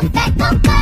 Back toca